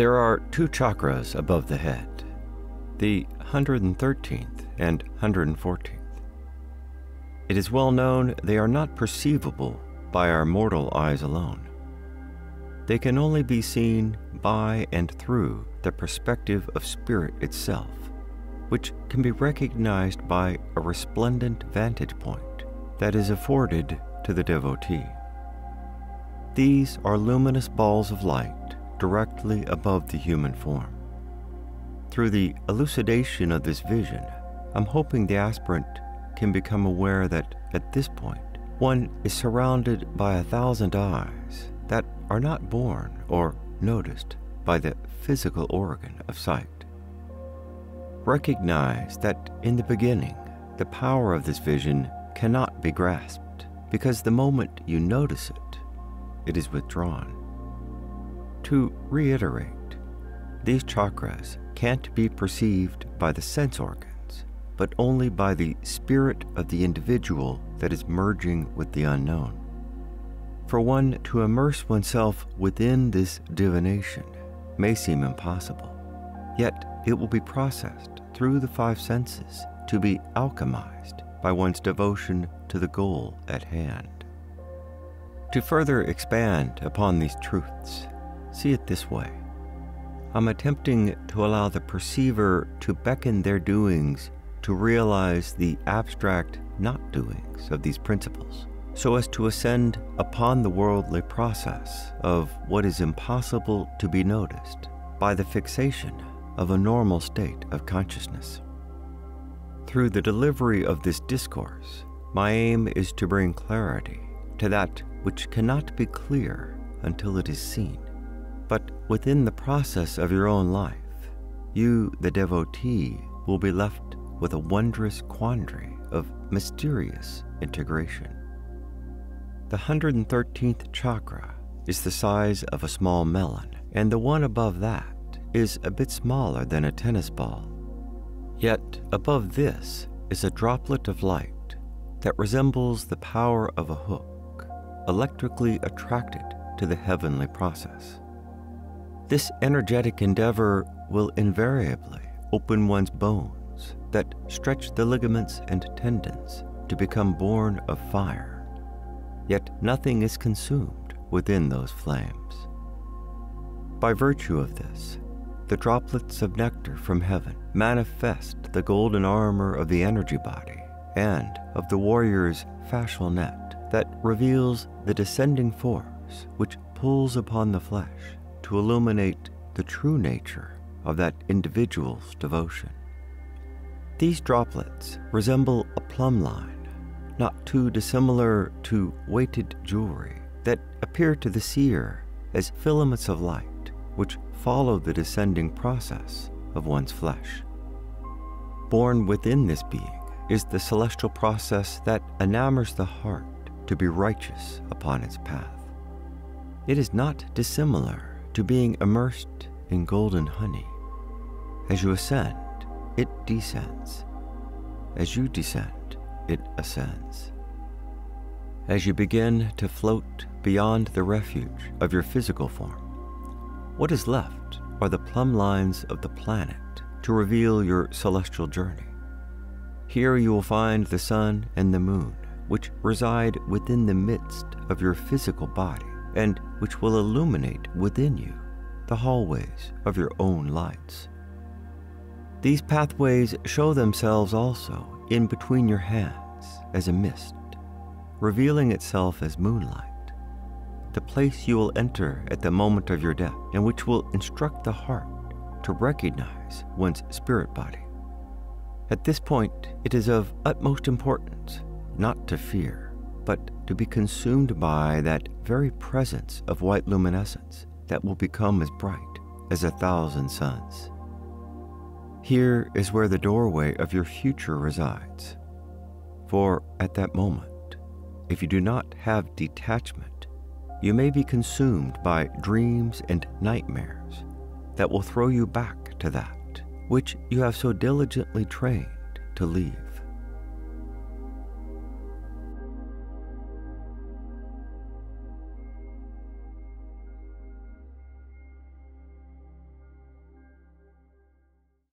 There are two chakras above the head, the 113th and 114th. It is well known they are not perceivable by our mortal eyes alone. They can only be seen by and through the perspective of spirit itself, which can be recognized by a resplendent vantage point that is afforded to the devotee. These are luminous balls of light directly above the human form. Through the elucidation of this vision, I'm hoping the aspirant can become aware that at this point, one is surrounded by a thousand eyes that are not born or noticed by the physical organ of sight. Recognize that in the beginning, the power of this vision cannot be grasped because the moment you notice it, it is withdrawn. To reiterate, these chakras can't be perceived by the sense organs, but only by the spirit of the individual that is merging with the unknown. For one to immerse oneself within this divination may seem impossible, yet it will be processed through the five senses to be alchemized by one's devotion to the goal at hand. To further expand upon these truths, See it this way I'm attempting to allow the perceiver to beckon their doings to realize the abstract not doings of these principles, so as to ascend upon the worldly process of what is impossible to be noticed by the fixation of a normal state of consciousness. Through the delivery of this discourse, my aim is to bring clarity to that which cannot be clear until it is seen. Within the process of your own life, you, the devotee, will be left with a wondrous quandary of mysterious integration. The 113th chakra is the size of a small melon, and the one above that is a bit smaller than a tennis ball. Yet above this is a droplet of light that resembles the power of a hook, electrically attracted to the heavenly process. This energetic endeavor will invariably open one's bones that stretch the ligaments and tendons to become born of fire. Yet nothing is consumed within those flames. By virtue of this, the droplets of nectar from heaven manifest the golden armor of the energy body and of the warrior's fascial net that reveals the descending force which pulls upon the flesh to illuminate the true nature of that individual's devotion. These droplets resemble a plumb line, not too dissimilar to weighted jewelry that appear to the seer as filaments of light which follow the descending process of one's flesh. Born within this being is the celestial process that enamors the heart to be righteous upon its path. It is not dissimilar to being immersed in golden honey. As you ascend, it descends. As you descend, it ascends. As you begin to float beyond the refuge of your physical form, what is left are the plumb lines of the planet to reveal your celestial journey. Here you will find the sun and the moon, which reside within the midst of your physical body and which will illuminate within you the hallways of your own lights. These pathways show themselves also in between your hands as a mist, revealing itself as moonlight, the place you will enter at the moment of your death, and which will instruct the heart to recognize one's spirit body. At this point, it is of utmost importance not to fear but to be consumed by that very presence of white luminescence that will become as bright as a thousand suns. Here is where the doorway of your future resides. For at that moment, if you do not have detachment, you may be consumed by dreams and nightmares that will throw you back to that which you have so diligently trained to leave.